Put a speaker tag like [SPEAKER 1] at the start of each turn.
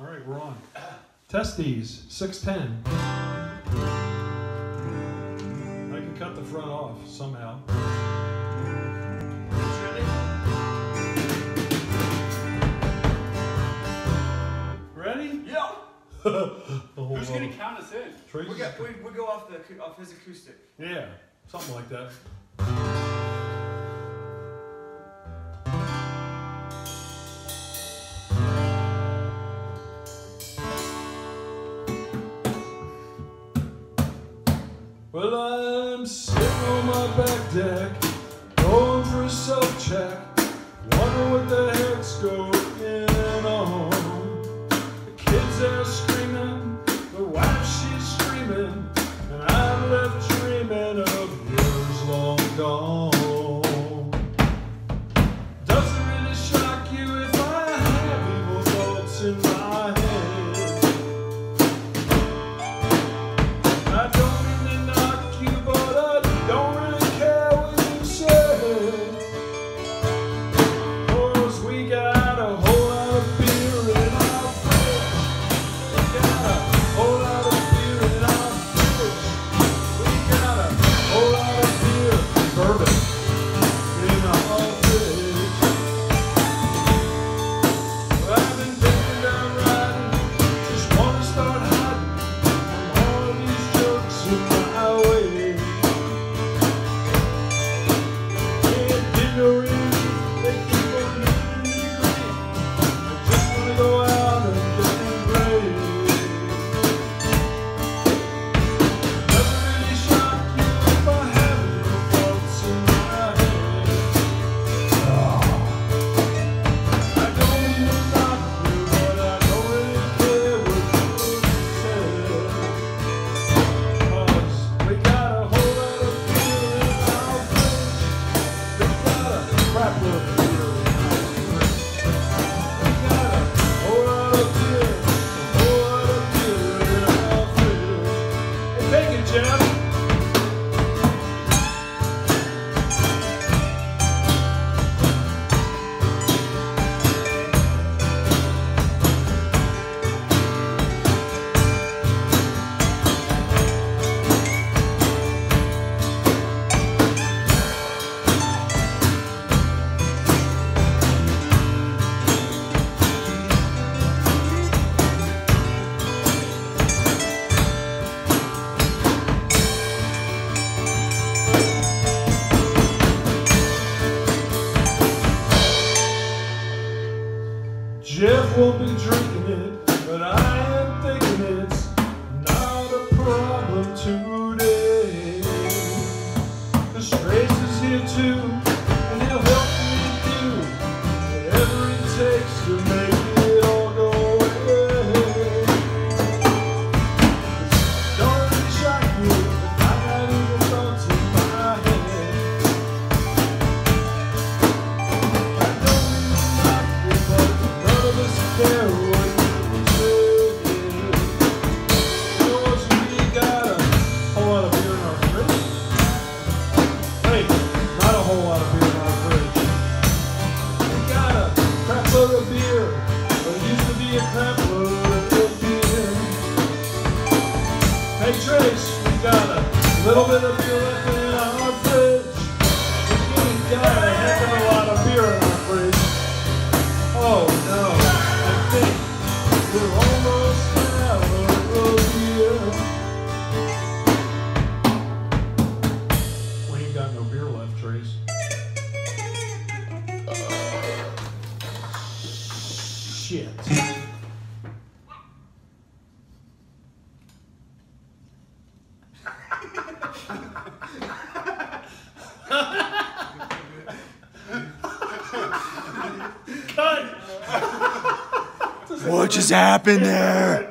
[SPEAKER 1] All right, we're on. Test these, 610. I can cut the front off somehow. Ready?
[SPEAKER 2] Yeah. Who's gonna count us in? We, got, we, we go off the off his acoustic.
[SPEAKER 1] Yeah, something like that. Well, I'm sitting on my back deck, going for a self check, wondering what the heck's going on. The kids are screaming, the wife she's screaming, and I'm left dreaming of years long gone. Doesn't really shock you if I have evil thoughts in my Jeff won't be drinking it, but I am thinking it's not a problem today. Cause Trace is here too. got a little bit of your left hand.
[SPEAKER 3] What just happened there?